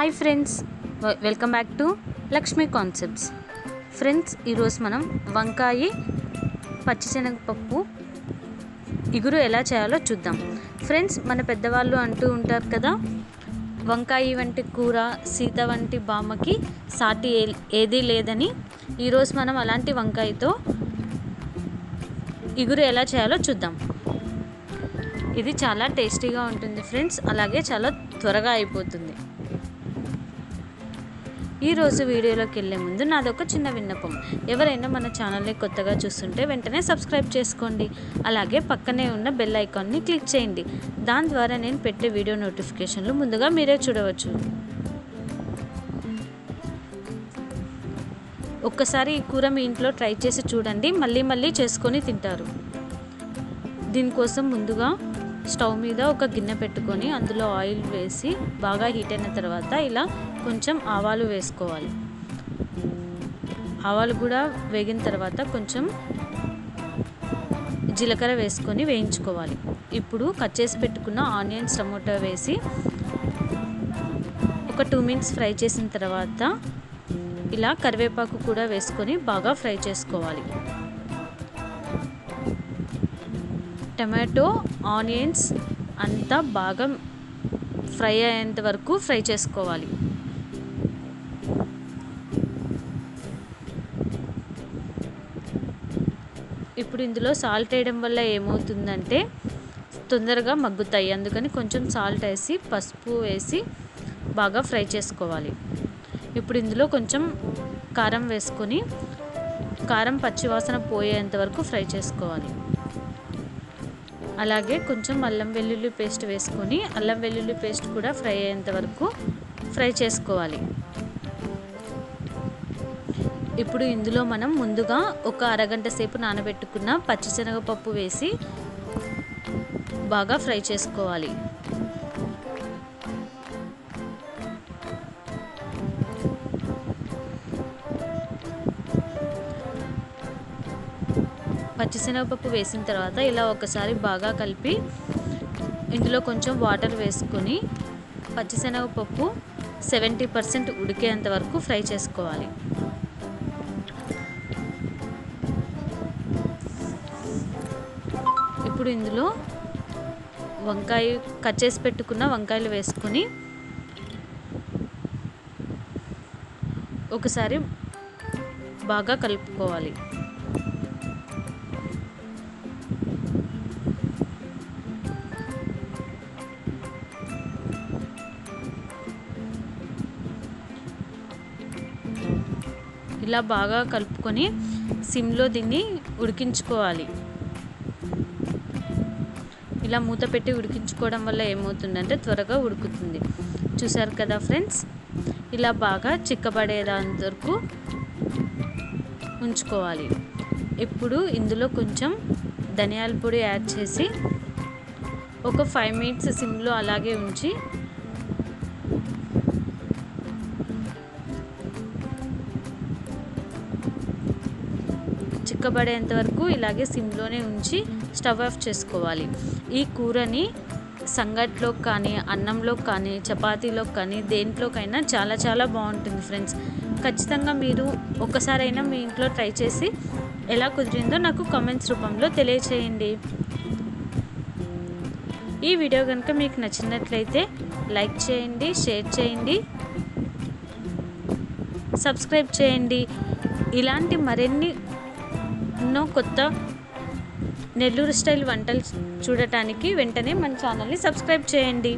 Hi friends welcome back to Lakshmi concepts friends ఈరోజు మనం వంకాయ పచ్చిశనగపప్పు ఇగురు ఎలా చేయాలో చూద్దాం. ఫ్రెండ్స్ మన పెద్దవాళ్ళు అంటూ ఉంటారు కదా వంకాయ వంటి కూర సీత వంటి బామ్మకి సాటి ఏ- ఏదీ లేదని. ఈరోజు మనం అలాంటి వంకాయతో ఇగురు ఎలా చేయాలో చూద్దాం. ఇది చాలా టేస్టీగా ఉంటుంది ఫ్రెండ్స్ అలాగే చాలా త్వరగా అయిపోతుంది. ఈరోజు వీడియోలోకి వెళ్ళే ముందు నాది ఒక చిన్న విన్నపం. ఎవరైనా మన ఛానల్ని కొత్తగా చూస్తుంటే వెంటనే సబ్స్క్రైబ్ చేసుకోండి. అలాగే పక్కనే ఉన్న బెల్ ఐకాన్ని క్లిక్ చేయండి. దాని ద్వారా నేను పెట్టే వీడియో నోటిఫికేషన్లు ముందుగా మీరే చూడవచ్చు. ఒక్కసారి ఈ కూర మీ ఇంట్లో ట్రై చేసి చూడండి. మళ్ళీ మళ్ళీ చేసుకొని తింటారు. దీనికోసం ముందుగా స్టవ్ మీద ఒక గిన్నె పెట్టుకొని అందులో ఆయిల్ వేసి బాగా హీట్ అయిన తర్వాత ఇలా కొంచెం ఆవాలు వేసుకోవాలి. ఆవాలు కూడా వేగిన తర్వాత కొంచెం జీలకర్ర వేసుకొని వేయించుకోవాలి. ఇప్పుడు కట్ చేసి పెట్టుకున్న ఆనియన్స్ టమోటా వేసి ఒక టూ మినిట్స్ ఫ్రై చేసిన తర్వాత ఇలా కరివేపాకు కూడా వేసుకొని బాగా ఫ్రై చేసుకోవాలి. టమాటో ఆనియన్స్ అంతా బాగా ఫ్రై అయ్యేంత వరకు ఫ్రై చేసుకోవాలి. ఇప్పుడు ఇందులో సాల్ట్ వేయడం వల్ల ఏమవుతుందంటే తొందరగా మగ్గుతాయి. అందుకని కొంచెం సాల్ట్ వేసి పసుపు వేసి బాగా ఫ్రై చేసుకోవాలి. ఇప్పుడు ఇందులో కొంచెం కారం వేసుకొని కారం పచ్చివాసన పోయేంత వరకు ఫ్రై చేసుకోవాలి. అలాగే కొంచెం అల్లం వెల్లుల్లి పేస్ట్ వేసుకొని అల్లం వెల్లుల్లి పేస్ట్ కూడా ఫ్రై అయ్యేంత వరకు ఫ్రై చేసుకోవాలి. ఇప్పుడు ఇందులో మనం ముందుగా ఒక అరగంట సేపు నానబెట్టుకున్న పచ్చిశనగపప్పు వేసి బాగా ఫ్రై చేసుకోవాలి. పచ్చిశనగపప్పు వేసిన తర్వాత ఇలా ఒకసారి బాగా కలిపి ఇందులో కొంచెం వాటర్ వేసుకొని పచ్చిశనగపప్పు సెవెంటీ పర్సెంట్ ఉడికేంత వరకు ఫ్రై చేసుకోవాలి. ఇప్పుడు ఇందులో వంకాయ కట్ చేసి పెట్టుకున్న వంకాయలు వేసుకొని ఒకసారి బాగా కలుపుకోవాలి. ఇలా బాగా కలుపుకొని సిమ్లో దీన్ని ఉడికించుకోవాలి. ఇలా మూత పెట్టి ఉడికించుకోవడం వల్ల ఏమవుతుందంటే త్వరగా ఉడుకుతుంది. చూసారు కదా ఫ్రెండ్స్? ఇలా బాగా చిక్కబడేదాని వరకు ఉంచుకోవాలి. ఇప్పుడు ఇందులో కొంచెం ధనియాల పొడి యాడ్ చేసి ఒక ఫైవ్ మినిట్స్ సిమ్లో అలాగే ఉంచి చిక్కబడేంత వరకు ఇలాగే సిమ్లోనే ఉంచి స్టవ్ ఆఫ్ చేసుకోవాలి. ఈ కూరని సంగట్లో కానీ అన్నంలో కానీ చపాతీలో కానీ దేంట్లోకైనా చాలా చాలా బాగుంటుంది ఫ్రెండ్స్. ఖచ్చితంగా మీరు ఒక్కసారైనా మీ ఇంట్లో ట్రై చేసి ఎలా కుదిరిందో నాకు కామెంట్స్ రూపంలో తెలియచేయండి. ఈ వీడియో కనుక మీకు నచ్చినట్లయితే లైక్ చేయండి షేర్ చేయండి సబ్స్క్రైబ్ చేయండి. ఇలాంటి మరిన్ని ఎన్నో కొత్త నెల్లూరు స్టైల్ వంటలు చూడటానికి వెంటనే మన ఛానల్ని సబ్స్క్రైబ్ చేయండి.